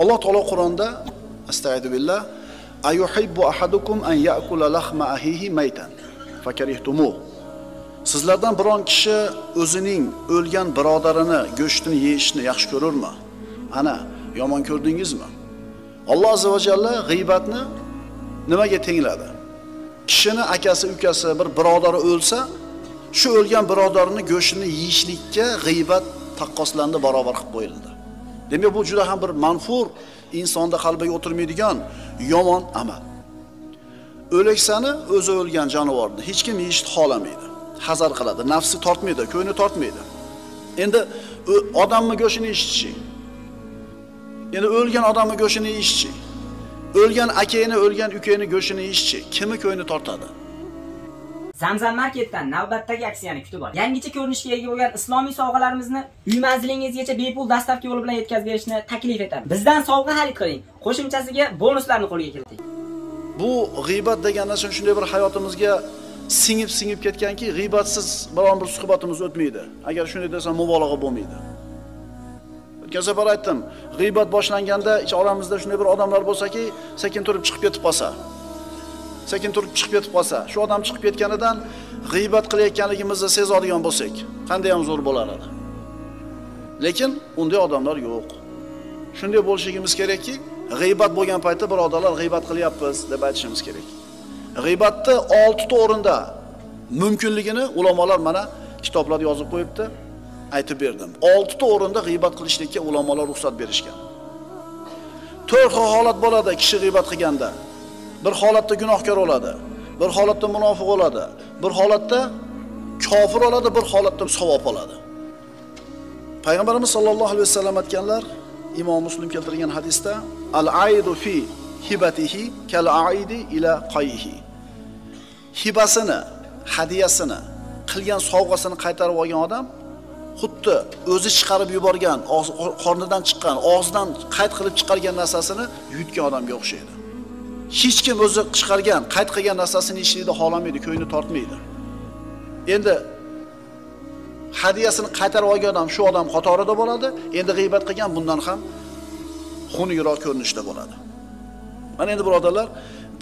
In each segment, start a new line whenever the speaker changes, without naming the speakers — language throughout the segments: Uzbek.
alloh taolo qur'onda astag'firu ayuhibbu ahadukum an ya'kula lahma ahihi maytan fakarihtumuh sizlardan biron kishi o'zining o'lgan birodarini go'shtini yeyishni yaxshi ko'rurmi? Ana yomon ko'rdingizmi? Alloh azza va jalla g'iybatni nimaga tengladi? Kishini akasi ukasi bir birodari o'lsa shu o'lgan birodarini go'shtini yeyishlikka g'iybat taqqoslandi barobar qilib qo'yildi. Demak bu juda ham bir manfur insonda qalbiga o'tirmaydigan yomon amal. O'laksani o'zi o'lgan jonivorni hech kim yeyishni xohlamaydi. Hazar qiladi nafsi tortmaydi ko'ngli tortmaydi. Endi odamni go'shtini yeyishchi endi o'lgan odamni go'shtini yeyishchi o'lgan akangni o'lgan ukangni go'shtini yeyishchi kimni ko'ngli tortadi?
Zamzam Marketdan navbatdagi aksiyani kutib oling. Yangicha ko'rinishga ega bo'lgan islomiy sovg'alarimizni uy manzilingizgacha bepul dastavka yo'li bilan yetkazib berishni taklif etamiz. Bizdan sovg'a xarid qiling. Qo'shimchasiga bonuslarni qo'lga kiriting.
bu g'iybat degan narsa shunday bir hayotimizga singib singib ketganki g'iybatsiz biron bir suhbatimiz o'tmaydi agar shunday desam mubolag'a bo'lmaydi o'tgan safar aytdim g'iybat boshlanganda ich oramizda shunday bir odamlar bo'lsaki sekin turib chiqib ketib qolsa sekin turib chiqib ketib qolsa shu odam chiqib ketganidan g'iybat qilayotganligimizni sezadigan bo'lsak qanday ham zo'r bo'lar edi. Lekin unday odamlar yo'q. Shunday bo'lishligimiz kerakki g'iybat bo'lgan paytda birodarlar g'iybat qilyapmiz deb aytishimiz kerak. G'iybatni oltita o'rinda mumkinligini ulamolar mana kitoblarda yozib qo'yibdi aytib berdim. Oltita o'rinda g'iybat qilishlikka ulamolar ruxsat berishgan. To'rt xil holat bo'ladi kishi g'iybat qilganda. Bir holatda gunohkor bo'ladi bir holatda munofiq bo'ladi bir holatda kofir bo'ladi bir holatda savob oladi. Payg'ambarimiz sollallohu alayhi vasallam aytganlar imom muslim keltirgan hadisda al aydu fi hibatihi kal aidi ila qayihi hibasini hadiyasini qilgan sovg'asini qaytarib olgan odam xuddi o'zi chiqarib yuborgan qornidan chiqqan og'zidan qayt qilib chiqargan narsasini yutgan odamga o'xshaydi. Hech kim o'zi chiqargan qayd qilgan narsasini yeyishlikni xohlamaydi ko'ngli tortmaydi. Endi hadiyasini qaytarib olgan odam shu odam qatorida bo'ladi endi g'iybat qilgan bundan ham xunukroq ko'rinishda bo'ladi. Mana endi birodarlar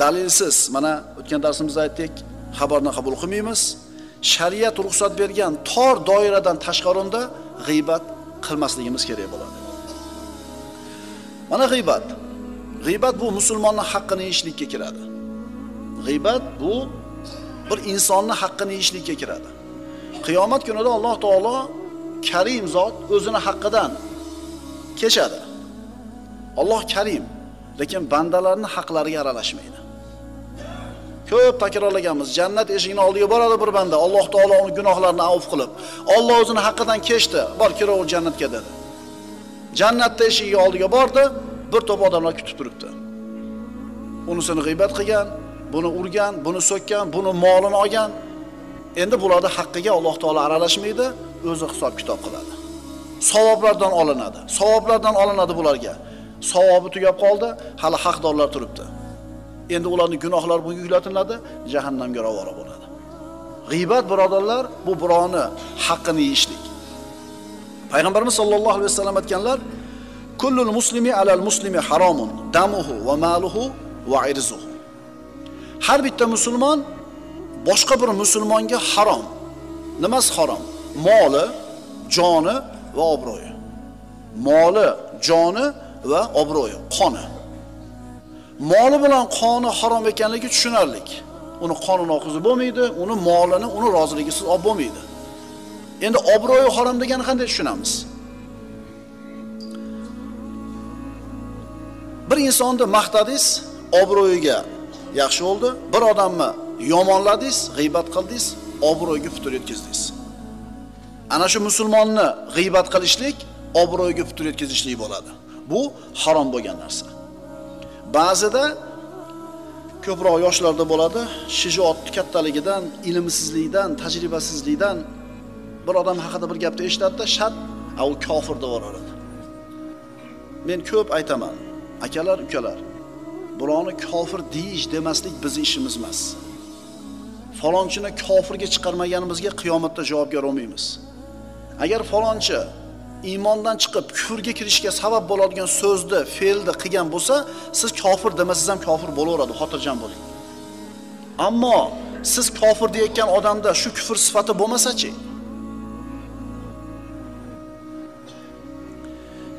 dalilsiz mana o'tgan darsimizda aytdik xabarni qabul qilmaymiz. Shariat ruxsat bergan tor doiradan tashqarida g'iybat qilmasligimiz kerak bo'ladi. Mana g'iybat. G'iybat bu musulmonni haqqini yeyishlikka kiradi? G'iybat bu bir insonni haqqini yeyishlikka kiradi? Qiyomat kunida alloh taolo karim zot o'zini haqqidan kechadi. Alloh karim lekin bandalarni haqlariga aralashmaydi. Ko'p takrorlaganmiz jannat eshigini oldiga boradi bir banda. Alloh taolo uni gunohlarini avf qilib olloh o'zini haqqidan kechdi bor kiraver jannatga dedi. Jannatni eshigi oldiga bordi bir to'p odamlar kutib turibdi. Unisini g'iybat qilgan buni urgan buni so'kkan buni molini olgan. Endi bularni haqqiga alloh taolo aralashmaydi o'zi hisob kitob qiladi. Savoblardan olinadi. Savoblardan olinadi bularga. Savobi tugab qoldi hali haqdorlar turibdi. Endi ularning gunohlari bunga yuklatiladi jahannamga ravora bo'ladi. G'iybat birodarlar bu birovni haqqini yeyishlik. Payg'ambarimiz sollallohu alayhi vasallam aytganlar kullul muslimi alal muslimi haromun damuhu va maluhu va irzuhu har bitta musulmon boshqa bir musulmonga harom nimasi harom moli joni va obro'yi. moli joni va obro'yi qoni. moli bilan qoni harom ekanligi tushunarli uni qonini oqizib bo'lmaydi uni molini uni roziligisiz olib bo'lmaydi. Endi obro'yi harom degani qanday tushunamiz? Bir insonni maqtadingiz obro'yiga yaxshi bo'ldi. Bir odamni yomonladingiz g'iybat qildingiz obro'yiga putur yetkazdingiz. Ana shu musulmonni g'iybat qilishlik obro'yiga putur yetkazishlik bo'ladi. Bu harom bo'lgan narsa. Ba'zida ko'proq yoshlarda bo'ladi shijoat kattaligidan ilmsizlikdan tajribasizlikdan bir odam haqida bir gapni eshitadida shart a u kofir deb yuboradi men ko'p aytaman akalar ukalar birovni kofir deyish demaslik bizni ishimiz emas falonchini kofirga chiqarmaganimizga qiyomatda javobgar bo'lmaymiz agar falonchi iymondan chiqib kufrga kirishga sabab bo'ladigan so'zni, fe'lni qilgan bo'lsa, siz kofir demasangiz ham kofir bo'laveradi, xotirjam bo'ling. Ammo siz kofir deyotgan odamda shu kufr sifati bo'lmasa-chi?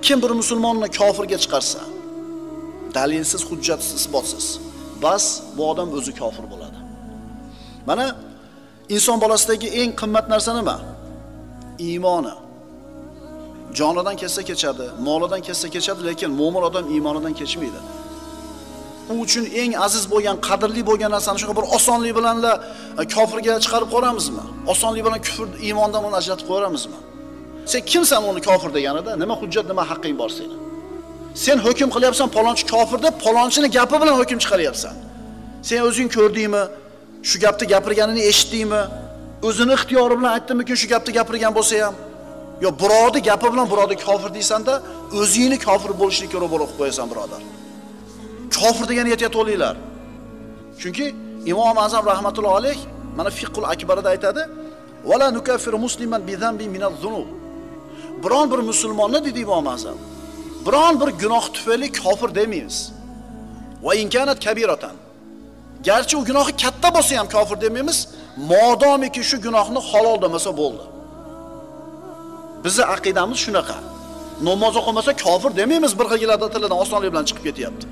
Kim bir musulmonni kofirga chiqarsa, dalilsiz, hujjatsiz, isbotsiz, bas bu odam o'zi kofir bo'ladi. Mana inson bolasidagi eng qimmat narsa nima? Iymoni. Jonidan ketsa kechadi, molidan ketsa kechadi, lekin mo'min odam iymonidan kechmaydi. u uchun eng aziz bo'lgan, qadrli bo'lgan narsani shunaqa bir osonlik bilan e, kofirga chiqarib qo'ramizmi? Osonlik bilan kufr iymondan uni ajratib qo'yamizmi Sen kimsan uni kofir deganida? Nima hujjat, nima haqqing bor seni Sen hukm qilyapsan palonchi kofir deb, palonchini gapi bilan hukm chiqaryapsan. Sen o'zing ko'rdingmi? Shu gapni gapirganini eshitdingmi? O'zini ixtiyori bilan aytdimikin shu gapni gapirgan bo'lsa ham yo birovni gapi bilan birovni kofir deysanda, o'zingni kofir bo'lishlikka ro'bara qilib qo'yasan, birodar. Kofir degan aytyapti olinglar. Chunki Imom Azam rahmatullohi alayh mana fiqhul akbarida aytadi: vala nukaffiru musliman bi dhanbi minaz zunub Biron bir musulmonni deydi Imom Azam, biron bir gunoh tufayli kofir demaymiz. Va inkanat kabiratan. Garchi u gunohi katta bo'lsa ham kofir demaymiz, modomiki shu gunohni halol demasa bo'ldi. Bizning aqidamiz shunaqa. Namoz o'qimasa kofir demaymiz, bir xil tildan osonlik bilan chiqib ketyapti.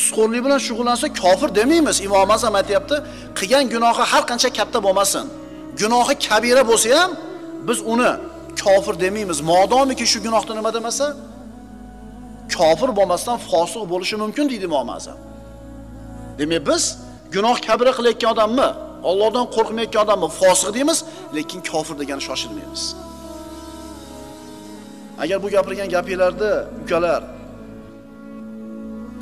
Susqo'rlik bilan shug'ullansa kofir demaymiz. Imom Azam aytayapti, qilgan gunohi har qancha katta bo'lmasin, gunohi kabira bo'lsa ham biz uni kofir demaymiz. Modomiki shu gunohni nima demasa, kofir bo'lmasdan fosiq bo'lishi mumkin deydi Imom Azam. Demak biz gunoh kabira qilayotgan odammi, Allohdan qo'rqmayotgan odammi fosiq deymiz, lekin kofir degani shoshilmaymiz. Agar bu gapirgan gapingizlarda ukalar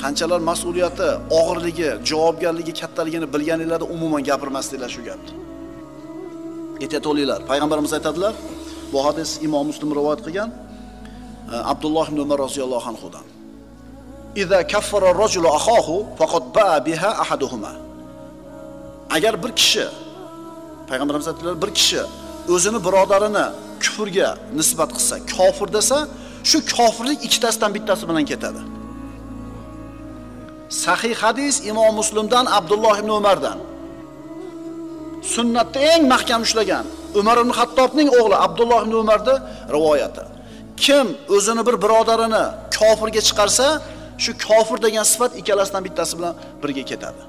qanchalar mas'uliyati, og'irligi, javobgarligi kattaligini bilganinglarda umuman gapirmasdinglar shu gapni. Aytayotib olinglar. Payg'ambarimiz aytadilar, bu hadis Imom Muslim rivoyat qilgan Abdulloh ibn Umar roziyallohu anhudan. Iza kaffara rajulu akhahu faqad ba'a biha ahaduhuma. Agar bir kishi Payg'ambarimiz aytdilar, bir kishi o'zini birodarini kufrga nisbat qilsa, kofir desa, shu kofirlik ikkitasidan bittasi bilan ketadi. Sahih hadis Imom Muslimdan Abdulloh ibn Umardan. Sunnatda eng mahkam ushlagan Umar ibn Xattobning o'g'li Abdulloh ibn Umarda rivoyati. Kim o'zini bir birodarini kofirga chiqarsa, shu kofir degan sifat ikkalasidan bittasi bilan birga ketadi.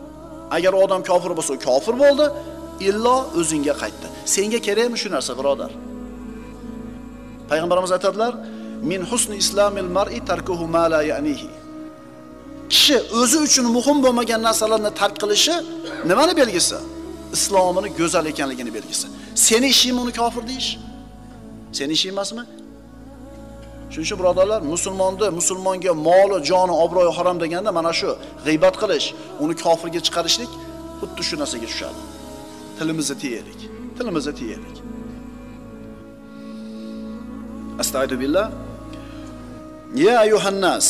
Agar odam kofir bo'lsa, kofir bo'ldi, illo o'zingga qaytdi. Senga kerakmi shu narsa, birodar? Payg'ambarimiz aytadilar: "Min husni islamil mar'i tarkuhu ma la ya'nihi." Kishi o'zi uchun muhim bo'lmagan narsalarni tark qilishi nimani belgisi? Islomini go'zal ekanligini belgisi. Seni ishingmi uni kofir deyish? Seni ishing emasmi? Shuning uchun birodarlar, musulmonni, musulmonga moli, joni, obro'yi harom deganda mana shu g'iybat qilish, uni kofirga chiqarishlik xuddi shu narsaga tushadi. Tilimizni tiyaylik. Tilimizni tiyaylik. Astagfiru billah. Ya ayyuhannas,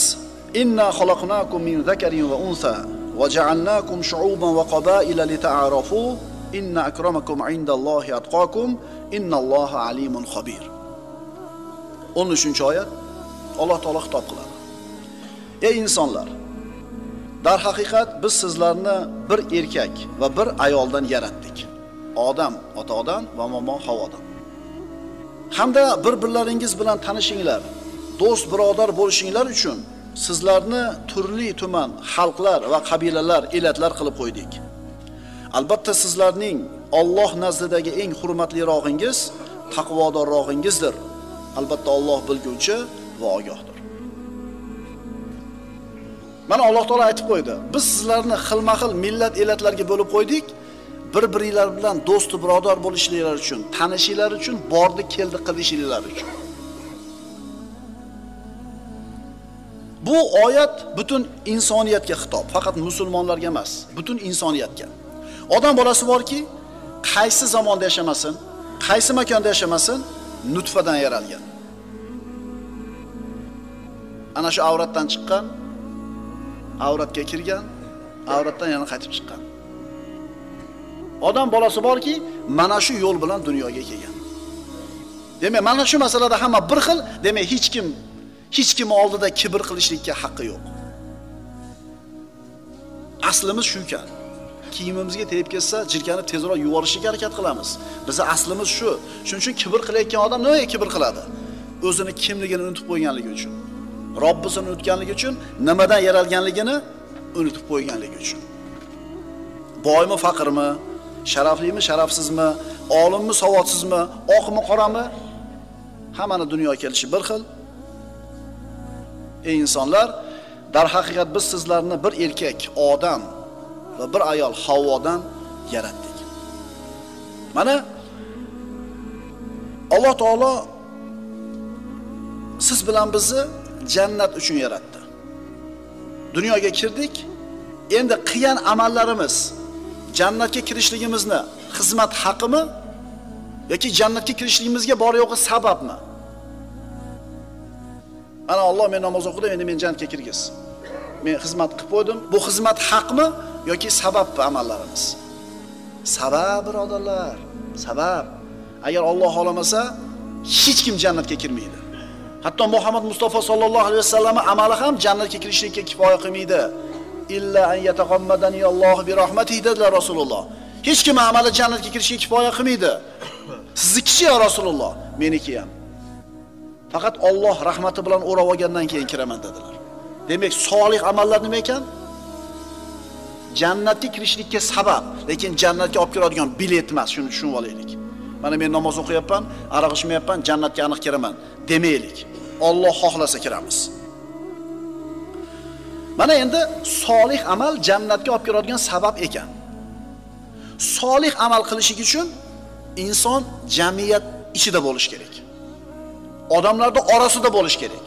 inna khalaqnakum min zakarin va unsa va ja'alnakum shu'uban va qabaila lita'arafu inna akramakum 'indallohi atqakum innalloha alimun khabir. 13-oyat Alloh taolo xitob qiladi. Ey insonlar, dar haqiqat biz sizlarni bir erkak va bir ayoldan yaratdik. Odam otadan va momo havodan. Hamda bir-birlaringiz bilan tanishinglar, do'st birodar bo'lishinglar uchun sizlarni turli tuman xalqlar va qabilalar, elatlar qilib qo'ydik. Albatta sizlarning Alloh nazdidagi eng hurmatli rog'ingiz taqvodorrog'ingizdir. Albatta Alloh bilguvchi va ogohdir. Mana Alloh taolo aytib qo'ydi. Biz sizlarni xilma-xil millat elatlarga bo'lib qo'ydik. Bir-biringlar bilan do'st birodar bo'lishinglar uchun, tanishinglar uchun, bordi keldi qilishinglar uchun. Bu oyat butun insoniyatga xitob, faqat musulmonlarga emas, butun insoniyatga. Odam bolasi borki, qaysi zamonda yashamasin, qaysi makonda yashamasin, nutfadan yaralgan. Ana shu avratdan chiqqan, avratga kirgan, avratdan yana qaytib chiqqan. Odam bolasi borki, mana shu yo'l bilan dunyoga kelgan. demak mana shu masalada hamma bir xil demak hech kim hech kim oldida kibr qilishlikka haqqi yo'q. Aslimiz shu ekan kiyimimizga tegib ketsa jirkanib tezroq yuborishga harakat qilamiz. Bizni aslimiz shu. Shuning uchun kibr qilayotgan odam nimaga kibr qiladi? O'zini kimligini unutib qo'yganligi uchun. Robbisini unutganligi uchun nimadan yaralganligini unutib qo'yganligi uchun. Boymi faqirmi sharaflimi sharafsizmi olimmi savodsizmi oqmi qorami? Hammani dunyo kelishi bir xil. Ey insonlar darhaqiqat biz sizlarni bir erkak odam va bir ayol Havvodan yaratdik. Mana alloh taolo siz bilan bizni jannat uchun yaratdi. Dunyoga kirdik. Endi qilgan amallarimiz jannatga kirishligimizni xizmat haqimi yoki jannatga kirishligimizga bor yo'g'i sababmi? Ana Alloh men namoz o'qidim endi meni jannatga kirgiz men xizmat qilib qo'ydim. Bu xizmat haqmi yoki sababmi amallarimiz? Sabab birodarlar sabab. Agar Alloh xohlamasa hech kim jannatga kirmaydi. Hatto Muhammad Mustafa sollallohu alayhi vasallam amali ham jannatga kirishlikka kifoya qilmaydi. Illa an yataqammadani Alloh bi rahmatihi dedilar Rasululloh. Hech kim amali jannatga kirishga kifoya qilmaydi. Siznikichi ya Rasululloh? Meniki ham. Faqat Alloh rahmati bilan o'rab olgandan keyin kiraman dedilar. Demak solih amallar nima ekan? Jannatga kirishlikka sabab lekin jannatga olib kiradigan bilet emas. Shuni tushunib olaylik. Mana men namoz o'qiyapman aroq ichmayapman jannatga aniq kiraman demaylik Alloh xohlasa kiramiz. Mana endi solih amal jannatga olib keladigan sabab ekan. Solih amal qilishlik uchun inson jamiyat ichida bo'lishi kerak. Odamlarda orasida bo'lish kerak.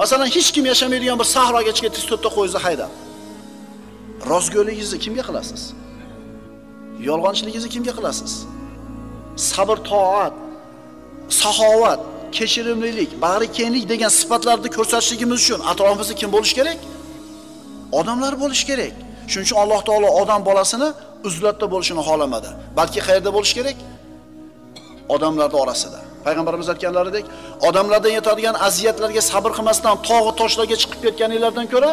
Masalan hech kim yashamaydigan bir sahroga chiqib tiz to'rtta qo'yingizni haydab. Rostgo'yligingizni kimga qilasiz? Yolg'onchiligingizni kimga qilasiz? Sabr toat saxovat kechirimlilik bag'rikenglik degan sifatlarni ko'rsatishligimiz uchun atrofimizda kim bo'lishi kerak? Odamlar bo'lishi kerak. Shuning uchun alloh taolo odam bolasini uzlatda bo'lishini xohlamadi. Balki qayerda bo'lishi kerak? Odamlarni orasida. Payg'ambarimiz aytganlaridek odamlardan yetadigan aziyatlarga sabr qilmasdan tog'i toshlarga chiqib ketganinglardan ko'ra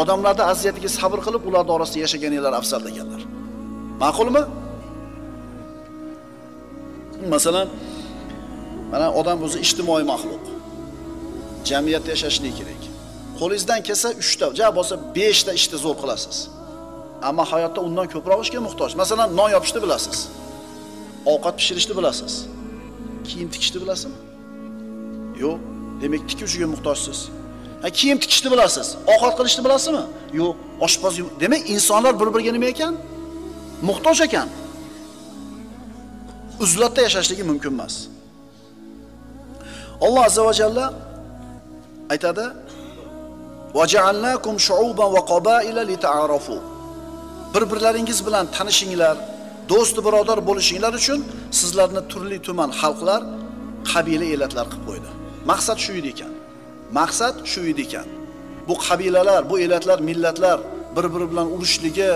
odamlarni aziyatiga sabr qilib ularni orasida yashaganinglar afzal deganlar ma'qulmi? Masalan mana odam o'zi ijtimoiy maxluq. Jamiyatda yashashligi kerak. Qo'lingizdan kelsa uchta ja bo'lsa beshta ishni zo'r qilasiz. Ammo hayotda undan ko'proq ishga muhtoj. Masalan non yopishni bilasiz. Ovqat pishirishni bilasiz. Kiyim tikishni bilasizmi? Yo'q. Demak tikuvchiga muhtojsiz. Ha kiyim tikishni bilasiz. Ovqat qilishni bilasizmi? Yo'q. Oshpaz demak insonlar bir biriga nima ekan? Muhtoj ekan. Uzlatda yashashligi mumkin emas. Alloh azza va jalla aytadi: "Va ja'alnakum shu'uban va qabaila lita'arafu." Bir-birlaringiz bilan tanishinglar, do'st birodar bo'lishinglar uchun sizlarni turli tuman xalqlar, qabila elatlar qilib qo'ydi. Maqsad shu edi ekan. Maqsad shu edi ekan. Bu qabilalar, bu elatlar, millatlar bir-biri bilan urushligi,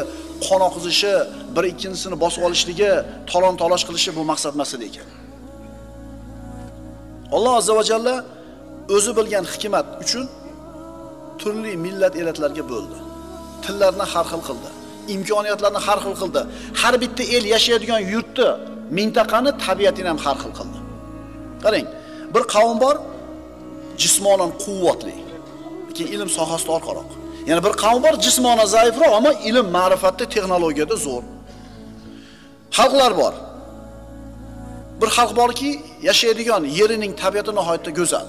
qon oqizishi, bir ikkinchisini bosib olishligi, talon-talosh qilishi bu maqsad emas edi ekan. Alloh azza va jalla o'zi bilgan hikmat uchun turli millat elatlarga bo'ldi. Tillarni har xil qildi imkoniyatlarni har xil qildi. Har bitta el yashaydigan yurtni mintaqani tabiatini ham har xil qildi. Qarang bir qavm bor jismonan quvvatli lekin ilm sohasida orqaroq. Yana bir qavm bor jismonan zaifroq ammo ilm ma'rifatda texnologiyada zo'r. Xalqlar bor bir xalq borki yashaydigan yerining tabiati nihoyatda go'zal.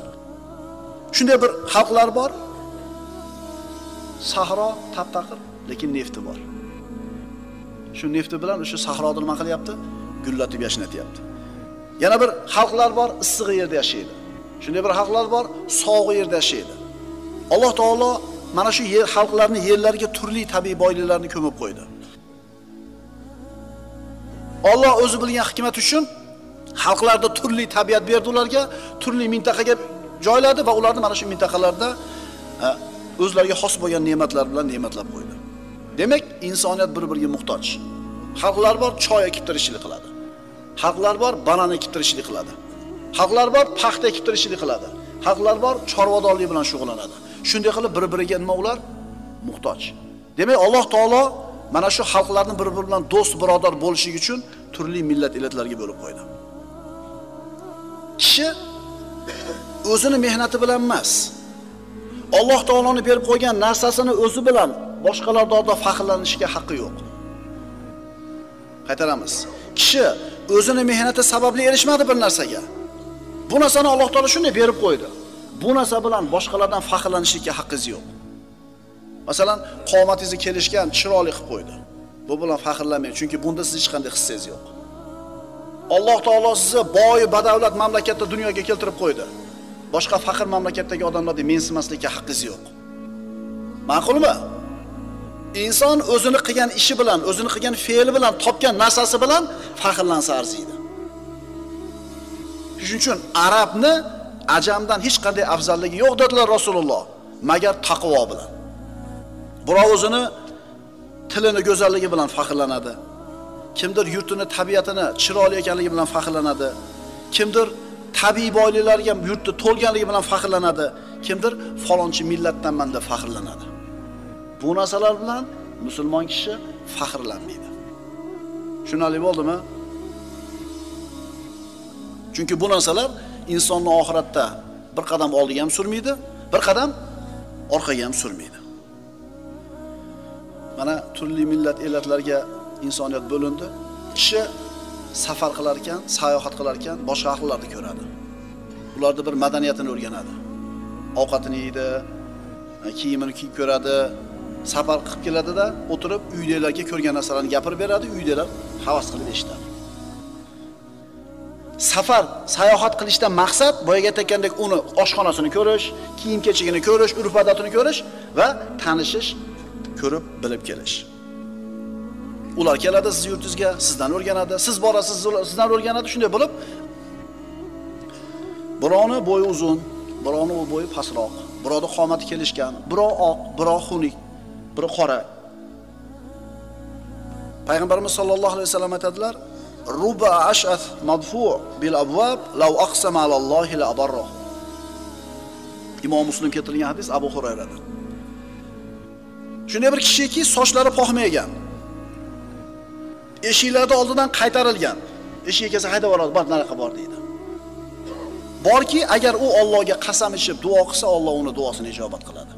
Shunday bir xalqlar bor. Sahro taptaqir, lekin nefti bor. Shu nefti bilan o'sha sahroni nima qilyapti? Gullatib yashnatyapti. Yana bir xalqlar bor issiq yerda yashaydi. Shunday bir xalqlar bor sovuq yerda yashaydi. Alloh taolo mana shu yer xalqlarni yerlariga turli tabiiy boyliklarni ko'mib qo'ydi. Alloh o'zi bilgan hikmat uchun xalqlarda turli tabiat berdi ularga turli mintaqaga joyladi va ularni mana shu mintaqalarda o'zlariga xos bo'lgan ne'matlar bilan ne'matlab qo'ydi demak insoniyat bir biriga muhtoj xalqlar bor choy ekib tirishchilik qiladi xalqlar bor banan ekib tirishchilik qiladi Xalqlar bor paxta ekib tirishchilik qiladi. Xalqlar bor chorvadorlik bilan shug'ullanadi. Shunday qilib bir-biriga nima ular muhtoj. Demak, Alloh taolo mana shu xalqlarni bir-biri bilan do'st, birodar bo'lishi uchun turli millat elatlarga bo'lib qo'ydi. Kishi o'zini mehnati bilan emas, Alloh taoloni berib qo'ygan narsasini o'zi bilan boshqalar oldida faxrlanishga haqqi yo'q. Qaytaramiz. Kishi o'zini mehnati sababli erishmadi bir narsaga. Bu narsani Alloh taolo shunday berib qo'ydi. Bu narsa bilan boshqalardan faxrlanishlikka haqqingiz yo'q. Masalan, qomatingizni kelishgan, chiroyli qilib qo'ydi. Bu bilan faxrlanmang, chunki bunda siz hech qanday hissangiz yo'q. Alloh taolo sizni boy, badavlat mamlakatda dunyoga keltirib qo'ydi. Boshqa faqir mamlakatdagi odamlarni mensimaslikka haqqingiz yo'q. Ma'qulmi? Inson o'zini qilgan ishi bilan, o'zini qilgan fe'li bilan, topgan narsasi bilan faxrlansa arziydi. Shuning uchun arabni ajamdan hech qanday afzalligi yo'q dedilar Rasululloh, magar taqvo bilan. Birov o'zini tilini go'zalligi bilan faxrlanadi. Kimdir yurtini, tabiatini chiroyli ekanligi bilan faxrlanadi. Kimdir tabiiy boyliklarga yurti to'lganligi bilan faxrlanadi. Kimdir falonchi millatdanman deb faxrlanadi. Bu narsalar bilan musulmon kishi faxrlanmaydi. Tushunarli bo'ldimi? Chunki bu narsalar insonni oxiratda bir qadam oldiga ham surmaydi, bir qadam orqaga ham surmaydi. Mana turli millat elatlarga insoniyat bo'lindi. Kishi safar qilar ekan, sayohat qilar ekan, boshqa xalqlarni ko'radi. Ularni bir madaniyatini o'rganadi. Ovqatini yeydi, kiyimini kiyib ko'radi, safar qilib keladida o'tirib uydagilarga ko'rgan narsalarni gapirib beradi, uydagilar havas qilib eshitadi. Safar, sayohat qilishdan maqsad boyagi aytgandek uni oshxonasini ko'rish, kiyim-kechigini ko'rish, urf-odatini ko'rish va tanishish, ko'rib, bilib kelish. Ular keladi siz yurtingizga, sizdan o'rganadi, siz borasiz, sizdan o'rganadi, shunday bo'lib birovni bo'yi uzun, birovni bo'yi pastroq, birovni qomati kelishgan, birov oq, birov xunuk, biri qora. Payg'ambarimiz sollallohu alayhi vasallam aytadilar: "Ruba ash'ath madfu' bil abwab law aqsama alallohi la abarra." Imom Muslim keltirgan hadis Abu Hurayradan. Shunday bir kishiki sochlari poxmagan. Eshiklarni oldidan qaytarilgan. Eshikka kelsa haydab yuboradi, "Bor, nariyoqqa bor" deydi. Borki, agar u Allohga qasam ichib duo qilsa, Alloh uni duosini ijobat qiladi.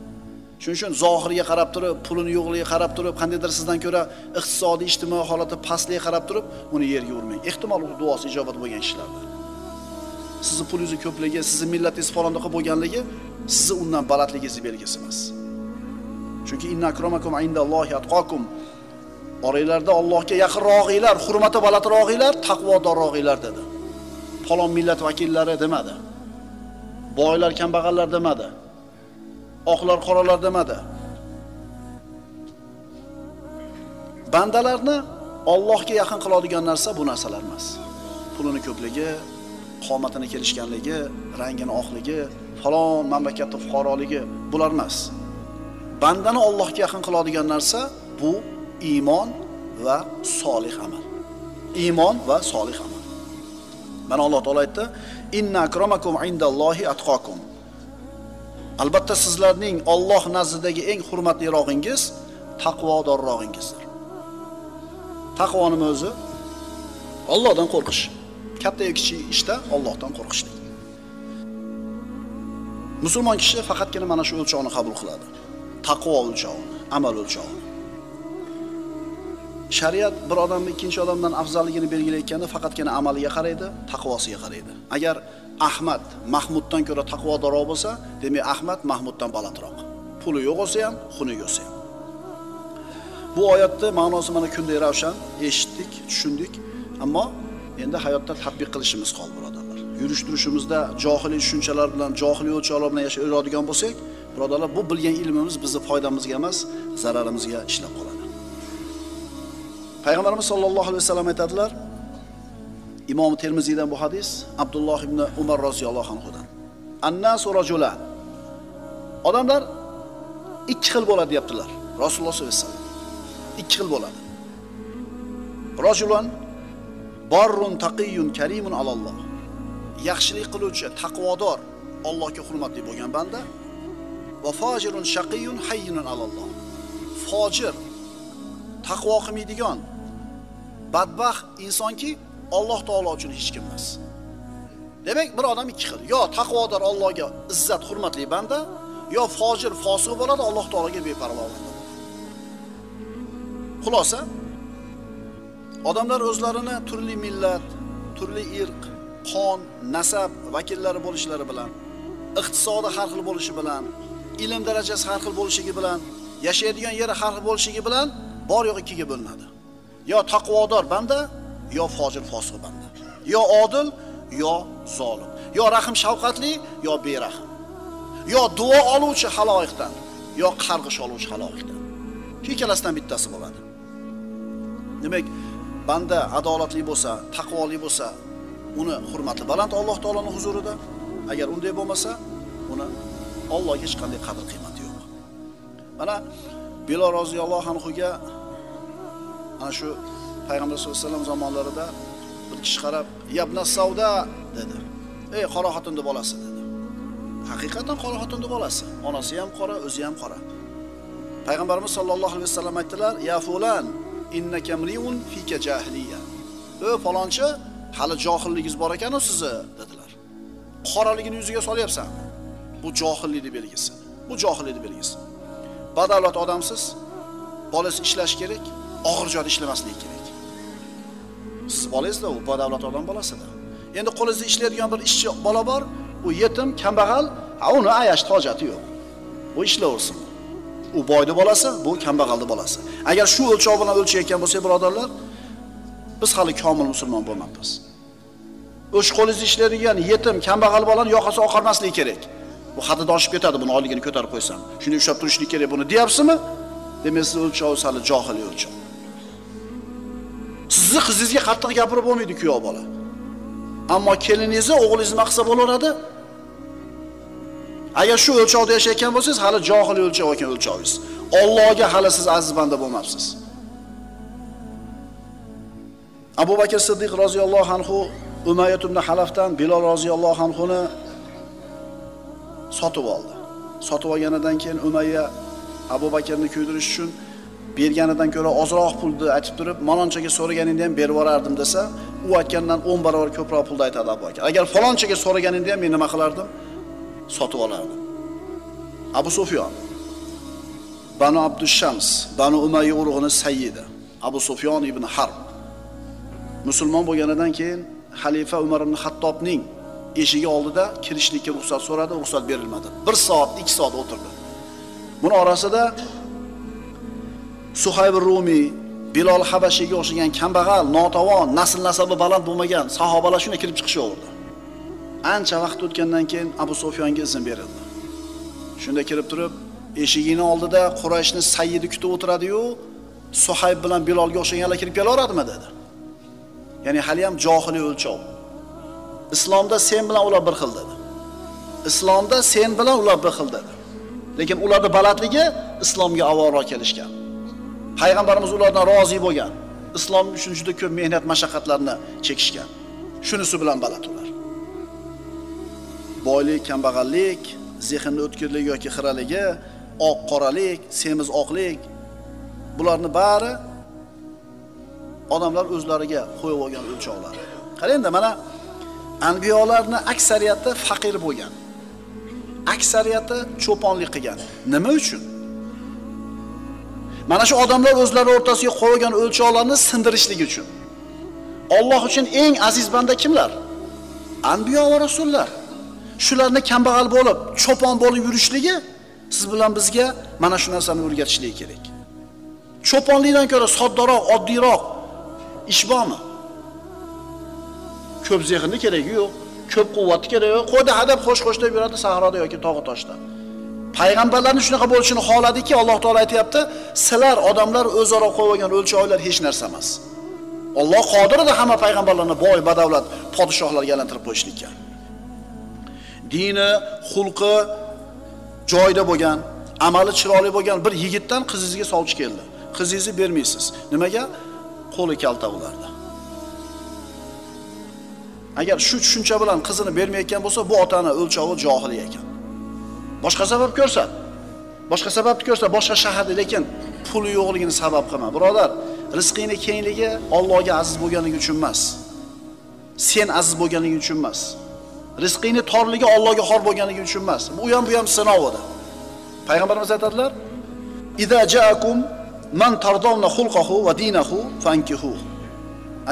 Shuning uchun zohiriga qarab turib, pulini yo'qligiga qarab turib, qandaydir sizdan ko'ra iqtisodiy, ijtimoiy holati pastligiga qarab turib, uni yerga urmang. Ehtimol u duosi ijobat bo'lgan kishilardir. Sizni pulingizni ko'pligi, sizni millatingiz falondaqa bo'lganligi sizni undan balandligingizni belgisi emas. Chunki inna akromakum indallohi atqokum Oranglarda Allohga yaqinrog'inglar, hurmati balandrog'inglar, taqvodorrog'inglar dedi. Falon millat vakillari demadi. Boylar, kambag'allar demadi. oqlar qoralar demadi. Bandalarni Allohga yaqin qiladigan narsa bu narsalar emas. Pulini ko'pligi, qomatini kelishganligi, rangini oqligi, falon mamlakatda fuqaroligi bular emas. Bandani Allohga yaqin qiladigan narsa bu iymon va solih amal. Iymon va solih amal. Mana Alloh taolo aytdi: "Inna akramakum indallohi atqokum Albatta sizlarning Alloh nazdidagi eng hurmatlirog'ingiz taqvodorrog'ingizdir. Taqvo nima o'zi? Allohdan qo'rqish. Katta yoki kichik ishda Allohdan qo'rqishlik. Musulmon kishi faqatgina mana shu o'lchovni qabul qiladi. Taqvo o'lchovini amal o'lchovini Shariat bir odamni ikkinchi odamdan afzalligini belgilayotganda faqatgina amaliga qaraydi, taqvosiga qaraydi. Agar Ahmad Mahmuddan ko'ra taqvodorroq bo'lsa, demak Ahmad Mahmuddan balandroq. Puli yo'q bo'lsa ham, xuni bo'lsa ham. Bu oyatni ma'nosi mana kunday ravshan, eshitdik, tushundik, ammo endi hayotda tatbiq qilishimiz qoldi, birodarlar. Yurish turishimizda johiliy tushunchalar bilan, johiliy o'lchovlar bilan yashaydigan bo'lsak, birodarlar, bu bilgan ilmimiz bizni foydamizga emas, zararimizga ishlab qoladi. Payg'ambarimiz sollallohu alayhi vasallam aytadilar: Imom Termiziydan bu hadis Abdulloh ibn Umar roziyallohu anhudan. Annasu rajulan. Odamlar ikki xil bo'ladi deyaptilar. Rasululloh sollallohu alayhi vasallam. Ikki xil bo'ladi. Rajulan barrun taqiyyun karimun alalloh. yaxshilik qiluvchi taqvodor Allohga hurmatli bo'lgan banda va fojirun shaqiyun hayyun alalloh fojir taqvo qilmaydigan badbaxt insonki Alloh taolo uchun hech kim emas. Demak bir odam ikki xil. Yo taqvodor Allohga izzat hurmatli banda yo fojir fosiq bo'ladi Alloh taologa beparvo bo'ladi. xulosa odamlar o'zlarini turli millat turli irq qon nasab vakillari bo'lishlari bilan iqtisodi har xil bo'lishi bilan ilm darajasi har xil bo'lishligi bilan yashaydigan yeri har xil bo'lishligi bilan bor yo'q ikkiga bo'linadi. Yo taqvodor banda yo fojir fosiq banda. Yo odil yo zolim. Yo rahim shafqatli yo berahm. Yo duo oluvchi haloyiqdan yo qarg'ish oluvchi haloyiqdan. Ikkalasidan bittasi bo'ladi. Demak banda adolatli bo'lsa taqvoli bo'lsa uni hurmati baland alloh taoloni huzurida agar unday bo'lmasa uni Allohga hech qanday qadr qiymati yo'q. Mana bilol roziyallohu anhuga ana shu payg'ambar sallallohu alayhi vasallam zamonlarida bir kishi qarab yabna savda dedi. Ey qora xotinni bolasi dedi. Haqiqatan qora xotinni bolasi onasi ham qora o'zi ham qora. Payg'ambarimiz sollallohu alayhi vasallam aytdilar ya fulan innaka mriun fika jahiliya. Ey falonchi hali johilligingiz bor ekanu sizni dedilar. Qoraligini yuziga solyapsan bu johillikni belgisi. Bu johillikni belgisi. Badavlat odamsiz? Bolasi ishlash kerak? Og'ir joyda ishlamaslik kerak. Siz bolangizda u badavlat odam bolasida. Endi qo'lingizda ishlaydigan bir ishchi bola bor u yetim kambag'al uni ayashni hojati yo'q. U ishlaversin u boyni bolasi bu kambag'alni bolasi. Agar shu o'lchov bilan o'lchayotgan bo'lsak birodarlar biz hali komil musulmon bo'lmabmiz. O'sha qo'lingizda ishlaydigan yetim kambag'al bolani yoqasi oqarmasligi kerak. Bu haddan oshib ketadi buni oyligini ko'tarib qo'ysam. Shuni ushlab turishlik kerak buni deyapsizmi? Demak sizni o'lchovingiz hali johiliy o'lchov sizni qizingizga qattiq gapirib bo'lmaydi kuyov bola. Ammo keliningizni o'g'lingizni maqsa bo'laveradi. Agar shu o'lchovda yashayotgan bo'lsangiz hali johil o'lchov ekan o'lchovingiz. Allohga hali siz aziz banda bo'lmabsiz. Abu bakr siddiq roziyallohu anhu umayyat ibn halafdan bilol roziyallohu anhuni sotib oldi. Sotib olganidan keyin umayya abu bakrni kuydirish uchun berganidan ko'ra ozroq pulni aytib turib malonchaga so'raganingda ham berib yuborardim desa u aytgandan 10 barobar ko'proq pulni aytadi abu bakr. Agar falonchaga so'raganingda ham men nima qilardim? Sotib olardim. Abu sufyon. Banu abdushams banu umayya urug'ini sayyidi abu sufyon ibn harb. Musulmon bo'lganidan keyin xalifa umar ibn hattobning eshigi oldida kirishlikka ruxsat so'radi ruxsat berilmadi. Bir soat ikki soat o'tirdi. Buni orasida suhayb rumiy bilol habashiyga o'xshagan kambag'al notavon nasl nasabi baland bo'lmagan sahobalar shunday kirib chiqishaverdi. Ancha vaqt o'tgandan keyin abu sufyonga izn berildi. Shunda kirib turib eshigini oldida qurayshni sayyidi kutib o'tiradiyu suhayb bilan bilolga o'xshaganlar kirib kelaveradimi dedi. Ya'ni hali ham johiliy o'lchov. Islomda sen bilan ular bir xil dedi. Islomda sen bilan ular bir xil dedi. Lekin ularni balandligi islomga avvalroq kelishgan. Payg'ambarimiz ulardan rozi bo'lgan islom uchun juda ko'p mehnat mashaqqatlarni chekishgan. Shunisi bilan baland ular. Boylik kambag'allik zehnni o'tkirlik yoki xiraligi oq qoralik semiz oqlik bularni bari odamlar o'zlariga qo'yib olgan o'lchovlar qarangda mana anbiyolarni aksariyati faqir bo'lgan aksariyati cho'ponlik qilgan. Nima uchun? Mana shu odamlar o'zlari o'rtasiga qo'ygan o'lchovlarni sindirishlik uchun. Alloh uchun eng aziz banda kimlar? Anbiyo va rasullar. Shularni kambag'al bo'lib cho'pon bo'lib yurishligi siz bilan bizga mana shu narsani o'rgatishligi kerak. Cho'ponlikdan ko'ra soddaroq oddiyroq ish bormi? Ko'p zehnni keragi yo'q ko'p quvvati keragi yo'q qo'yda hadab xo'sh xo'sh deb yuradi sahroda yoki tog'i toshda payg'ambarlarni shunaqa bo'lishini xohladiki alloh taolo aytyapti sizlar odamlar o'zaro qo'yib olgan o'lchovlar hech narsa emas. Alloh qodir edi hamma payg'ambarlarni boy badavlat podshohlarga aylantirib qo'yishlikka. Dini xulqi joyida bo'lgan amali chiroyli bo'lgan bir yigitdan qizingizga sovchi keldi. Qizingizni bermaysiz. Nimaga? Qo'li kalta ularda agar shu tushuncha bilan qizini bermayotgan bo'lsa bu otani o'lchovi johiliy ekan. Boshqa sabab ko'rsat boshqa sababni ko'rsat boshqa shaharda lekin puli yo'qligini sabab qilma birodar. Rizqingni kengligi Allohga aziz bo'lganligi uchun emas. Sen aziz bo'lganligi uchun emas. Rizqingni torligi Allohga xor bo'lganligi uchun emas. Bu ham bu ham sinov edi. Payg'ambarimiz aytadilar ida ja'akum man tardawna xulqahu va dinahu fankihu.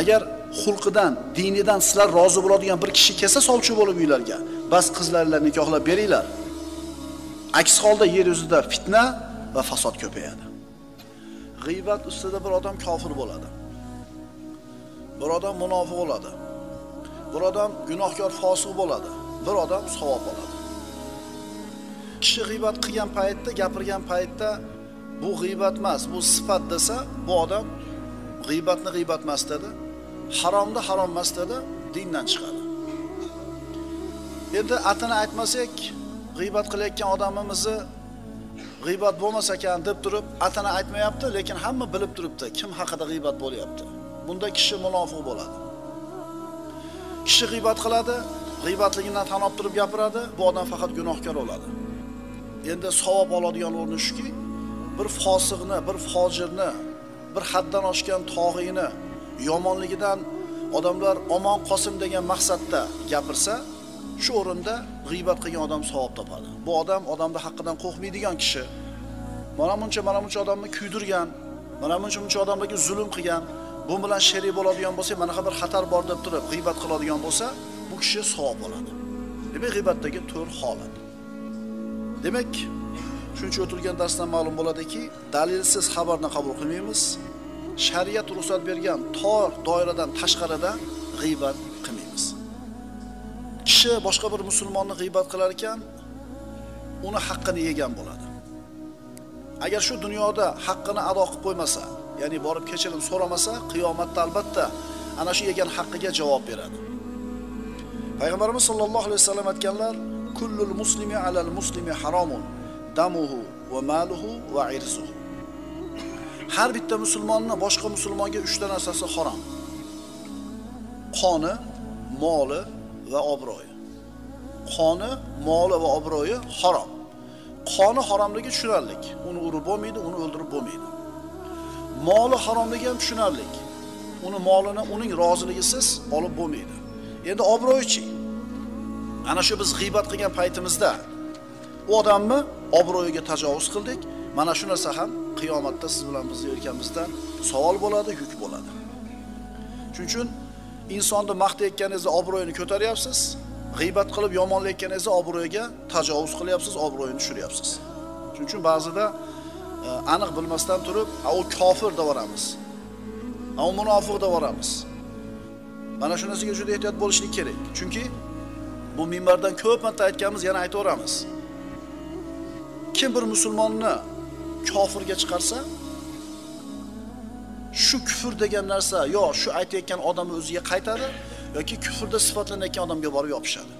Agar xulqidan dinidan sizlar rozi bo'ladigan bir kishi kelsa solchi bo'lib uylarga bas qizlarni nikohlab beringlar. Aks holda yer yuzida fitna va fasod ko'payadi. G'iybat ustida bir odam kofir bo'ladi. Bir odam munofiq bo'ladi. Bir odam gunohkor fosiq bo'ladi. Bir odam savob oladi kishi g'iybat qilgan paytda gapirgan paytda bu g'iybat emas bu sifat desa bu odam g'iybatni g'iybat emas dedi haromni harom emas dedi dindan chiqadi. Endi atini aytmasak g'iybat qilayotgan odamimizni g'iybat bo'lmas ekan deb turib atana aytmayapti lekin hamma bilib turibdi kim haqida g'iybat bo'lyapti. Bunda kishi munofiq bo'ladi. Kishi g'iybat qiladi g'iybatligidan tan olib turib gapiradi bu odam faqat gunohkor bo'ladi. Endi savob oladigan o'rni shuki bir fosiqni bir fojirni bir haddan oshgan tog'iyni yomonligidan odamlar omon qolsin degan maqsadda gapirsa shu o'rinda g'iybat qilgan odam savob topadi. Bu odam odamni haqqidan qo'rqmaydigan kishi. Mana buncha mana buncha odamni kuydirgan mana buncha buncha odamlarga zulm qilgan bu bilan sherik bo'ladigan bo'lsa mana bir xatar bor deb turib g'iybat qiladigan bo'lsa bu kishi savob oladi. Demak g'iybatdagi to'rt holat. Demak shuncha o'tilgan darsdan ma'lum bo'ladiki dalilsiz xabarni qabul qilmaymiz. Shariat ruxsat bergan tor doiradan tashqarida g'iybat qilmaymiz. Kishi boshqa bir musulmonni g'iybat qilar ekan uni haqqini yegan bo'ladi. Agar shu dunyoda haqqini ado qilib qo'ymasa ya'ni borib kechirim so'ramasa qiyomatda albatta ana shu yegan haqqiga javob beradi. Payg'ambarimiz sollallohu alayhi vasallam aytganlar kullul muslimi alal muslimi haromun damuhu va maluhu va irzuhu har bitta musulmonni boshqa musulmonga uchta narsasi harom qoni moli va obro'yi. Qoni moli va obro'yi harom. Qoni haromligi tushunarli uni urib bo'lmaydi uni o'ldirib bo'lmaydi. Moli haromligi ham tushunarli uni molini uning roziligisiz olib bo'lmaydi. Endi obro'yichi ana shu biz g'iybat qilgan paytimizda u odamni obro'yiga tajovuz qildik. Mana shu narsa ham qiyomatda siz bilan bizni yelkamizdan savol bo'ladi yuk bo'ladi. Shuning uchun insonni maqtayotganingizda obro'yini ko'taryapsiz. G'iybat qilib yomonlayotganingizda obro'yiga tajovuz qilyapsiz obro'yini tushiryapsiz shuning uchun ba'zida e, aniq bilmasdan turib a u kofir deb yuboramiz. A u munofiq deb yuboramiz. Mana shu narsaga juda ehtiyot bo'lishlik kerak. Chunki bu minbardan ko'p marta aytganmiz yana aytaveramiz. Kim bir musulmonni kofirga chiqarsa shu kufr degan narsa yo shu aytayotgan odamni o'ziga qaytadi yoki kufrda sifatlanayotgan odamga borib yopishadi.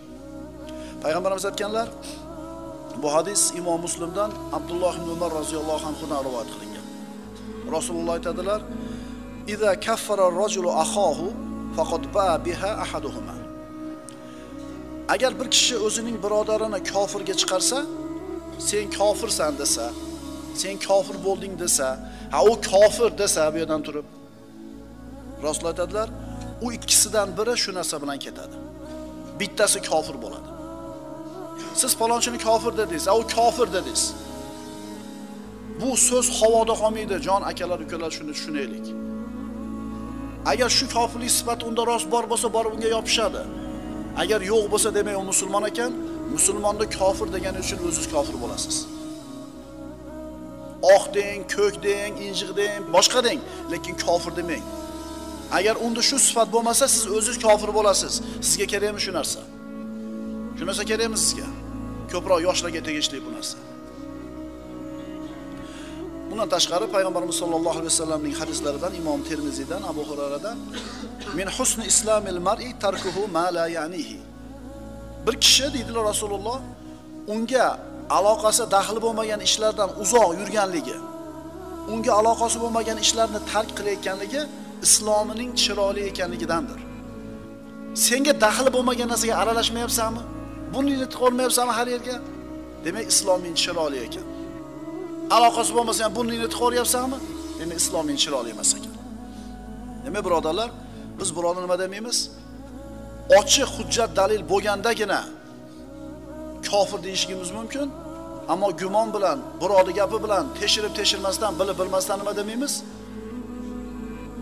Payg'ambarimiz aytganlar bu hadis imom muslimdan abdulloh ibn umar roziyallohu anhudan rivoyat qilingan. Rasululloh aytadilar ida kaffara rajulu ahohu faqat ba biha ahaduhuma. Agar bir kishi o'zining birodarini kofirga chiqarsa sen kofirsan desa sen kofir bo'lding desa ha u kofir desa bu yerdan turib rasululloh aytadilar u ikkisidan biri shu narsa bilan ketadi. Bittasi kofir bo'ladi. Siz palonchini kofir dedingiz a u kofir dedingiz. Bu so'z havoda qolmaydi jon akalar ukalar shuni tushunaylik. Agar shu kofirlik sifati unda rost bor bo'lsa borib unga yopishadi. Agar yo'q bo'lsa demak u musulmon ekan musulmonni kofir degani uchun o'zingiz kofir bo'lasiz. Oq deng ko'k deng injiq deng boshqa deng lekin kofir demang. Agar unda shu sifat bo'lmasa siz o'zingiz kofir bo'lasiz. Sizga kerakmi shu narsa? Shu narsa kerakmi sizga? Ko'proq yoshlarga tegishli bu narsa. Bundan tashqari payg'ambarimiz sollallohu alayhi vasallamning hadislaridan imom termiziydan abu hurayradan min husni islamil mar'i tarkuhu ma la ya'nihi. Bir kishi deydilar rasululloh unga aloqasi daxli bo'lmagan ishlardan uzoq yurganligi unga aloqasi bo'lmagan ishlarni tark qilayotganligi islomining chiroyli ekanligidandir. Senga daxli bo'lmagan narsaga aralashmayapsanmi? Buni olmayapsanmi har yerga demak isloming chiroyli ekan. Aloqasi bo'lmasa ham burningni tiqoryapsanmi demak isloming chiroyli emas ekan. Demak birodarlar? Biz birovni nima demaymiz? Ochiq hujjat dalil bo'lgandagina kofir deyishimiz mumkin ammo gumon bilan birovni gapi bilan tekshirib tekshirmasdan bilib bilmasdan nima demaymiz?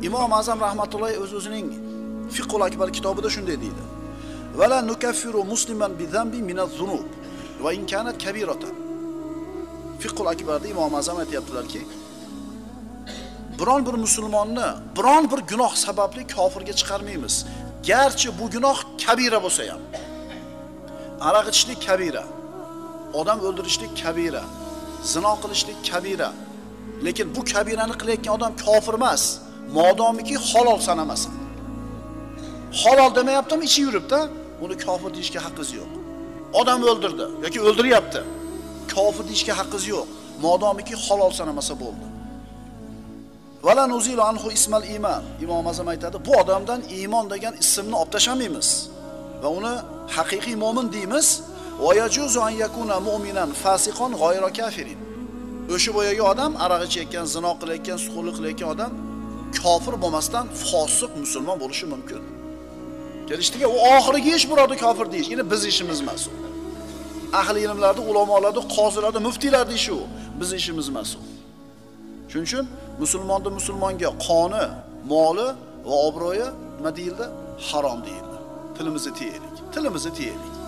Imom azam rahmatullohi o'z o'zining fiqul akbar kitobida shunday deydi. Vala nukaffiru musliman bi zambi minaz zunub va in kanat kabiratan. Fiqul akbarda imom azam aytyaptilarki biron bir musulmonni biron bir gunoh sababli kofirga chiqarmaymiz. Garchi bu gunoh kabira bo'lsa ham. Aroq ichishlik kabira odam o'ldirishlik kabira zino qilishlik kabira. Lekin bu kabirani qilayotgan odam kofir emas. Modomiki halol sanamasin halol demayaptimi ichi yuribdi uni kofir deyishga haqqiz yo'q. Odam o'ldirdi yoki o'ldiryapti kofir deyishga haqqiz yo'q. Modomiki halol sanamasa bo'ldi. Vala nuzilu anhu ismal iymon imom azam aytadi bu odamdan iymon degan ismni olib tashlamaymiz va uni haqiqiy mo'min deymiz. Yakuna mu'minan fasiqon o'sha boyagi odam aroq ichayotgan zino qilayotgan suxurlik qilayotgan odam kofir bo'lmasdan fosiq musulmon bo'lishi mumkin. Kelishdiga u oxirgi ish birovni kofir deyish. Endi biz ishimiz emas u ahli ilmlarni ulamolarni qozilarni muftiylarni ishi u. Bizni ishimiz emas u shuning uchun musulmonni musulmonga qoni moli va obro'yi nima deyildi harom deyildi. Tilimizni tiyaylik tilimizni tiyaylik.